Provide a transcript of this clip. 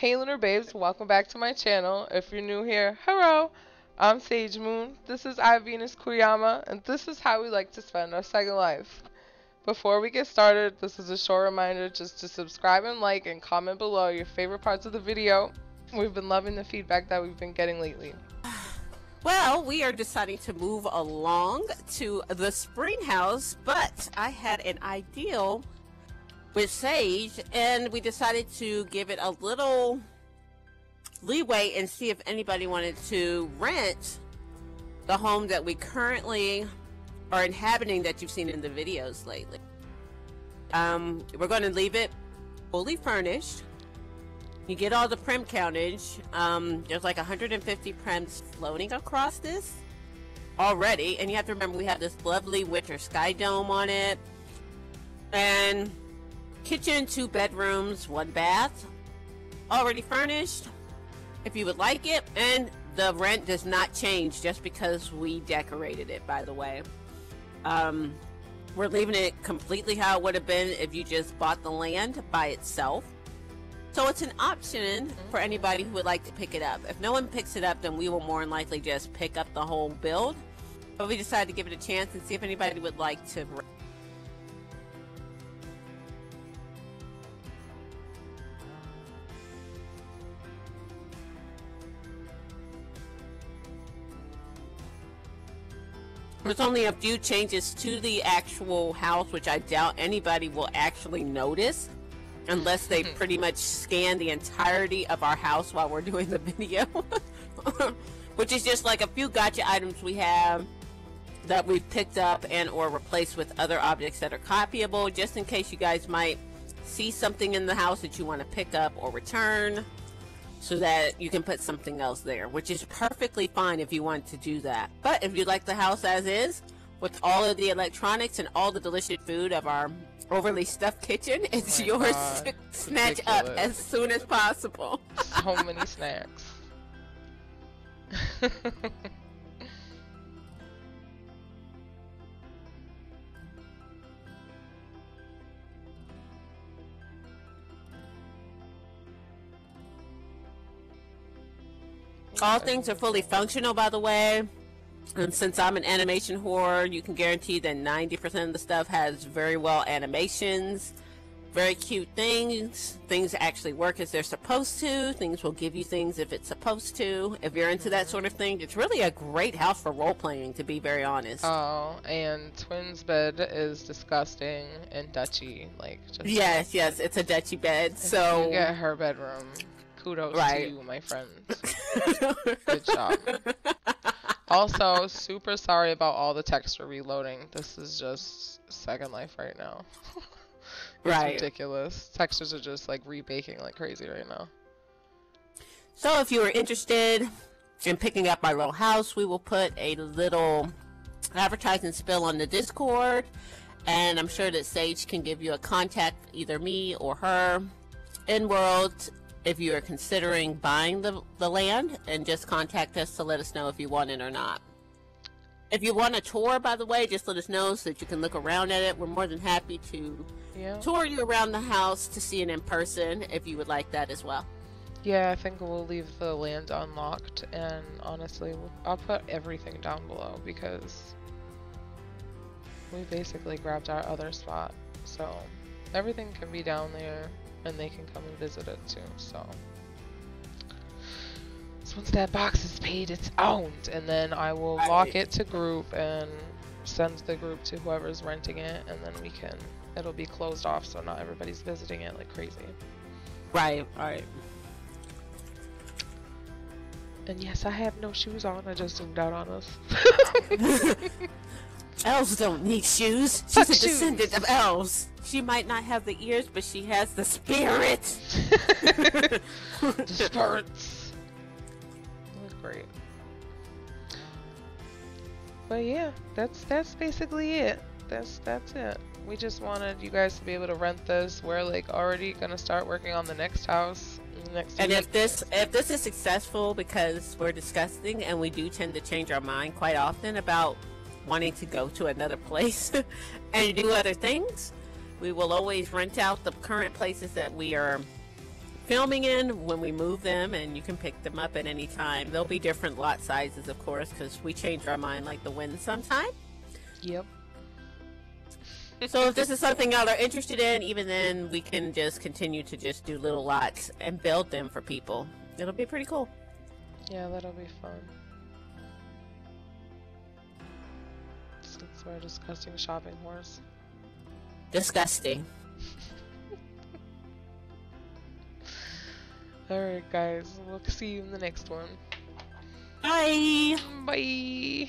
Hey Lunar Babes, welcome back to my channel. If you're new here, hello. I'm Sage Moon. This is I Venus Kuriyama, and this is how we like to spend our second life. Before we get started, this is a short reminder just to subscribe and like and comment below your favorite parts of the video. We've been loving the feedback that we've been getting lately. Well, we are deciding to move along to the spring house, but I had an ideal with Sage, and we decided to give it a little leeway and see if anybody wanted to rent the home that we currently are inhabiting that you've seen in the videos lately. Um, we're going to leave it fully furnished you get all the prim countage. Um, there's like 150 prims floating across this already, and you have to remember we have this lovely winter sky dome on it, and kitchen, two bedrooms, one bath, already furnished. If you would like it, and the rent does not change just because we decorated it. By the way, um, we're leaving it completely how it would have been if you just bought the land by itself. So it's an option for anybody who would like to pick it up. If no one picks it up, then we will more than likely just pick up the whole build. But we decided to give it a chance and see if anybody would like to. There's only a few changes to the actual house, which I doubt anybody will actually notice unless they mm-hmm. pretty much scan the entirety of our house while we're doing the video. Which is just like a few gotcha items we have that we've picked up and or replaced with other objects that are copyable just in case you guys might see something in the house that you want to pick up or return so that you can put something else there which is perfectly fine if you want to do that but if you like the house as is with all of the electronics and all the delicious food of our overly stuffed kitchen. It's oh yours God. to snatch Ridiculous. up as soon as possible. so many snacks. All things are fully functional, by the way. And since I'm an animation whore, you can guarantee that 90% of the stuff has very well animations, very cute things. Things actually work as they're supposed to. Things will give you things if it's supposed to. If you're into that sort of thing, it's really a great house for role playing, to be very honest. Oh, and Twin's bed is disgusting and Dutchy. Like, just yes, yes, it's a Dutchy bed. So you get her bedroom. Kudos right. to you, my friend. Good job. Also, super sorry about all the texture reloading. This is just Second Life right now. it's right. ridiculous. Textures are just like rebaking like crazy right now. So if you are interested in picking up my little house, we will put a little advertising spill on the Discord. And I'm sure that Sage can give you a contact, either me or her, in world if you are considering buying the, the land and just contact us to let us know if you want it or not. If you want a tour, by the way, just let us know so that you can look around at it. We're more than happy to yeah. tour you around the house to see it in person if you would like that as well. Yeah, I think we'll leave the land unlocked, and honestly, I'll put everything down below because we basically grabbed our other spot. So everything can be down there and they can come and visit it too. So, so once that box is paid, it's owned, and then I will lock it to group and send the group to whoever's renting it, and then we can. It'll be closed off, so not everybody's visiting it like crazy. Right. Right. And yes, I have no shoes on. I just zoomed out on us. Elves don't need shoes. She's Fuck a descendant of elves. She might not have the ears, but she has the spirit. the spirits. That's great. But yeah, that's that's basically it. That's that's it. We just wanted you guys to be able to rent this. We're like already gonna start working on the next house. Next and week. if this if this is successful because we're disgusting and we do tend to change our mind quite often about wanting to go to another place and do other things, we will always rent out the current places that we are filming in when we move them, and you can pick them up at any time. There'll be different lot sizes, of course, because we change our mind like the wind sometime. Yep. So if this is something y'all are interested in, even then we can just continue to just do little lots and build them for people. It'll be pretty cool. Yeah, that'll be fun. Since we're discussing shopping horse. Disgusting. Alright, guys. We'll see you in the next one. Bye. Bye.